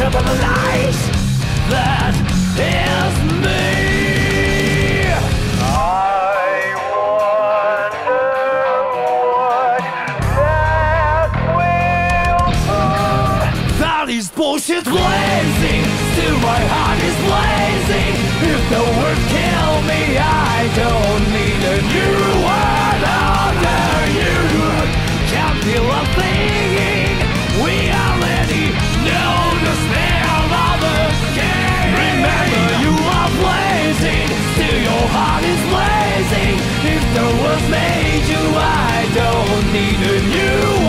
terrible light that is me. I wonder what that will be. That is bullshit blazing. Still my heart is blazing. If the word kill me, I don't need a new one. Under you can't feel a thing. I don't need a new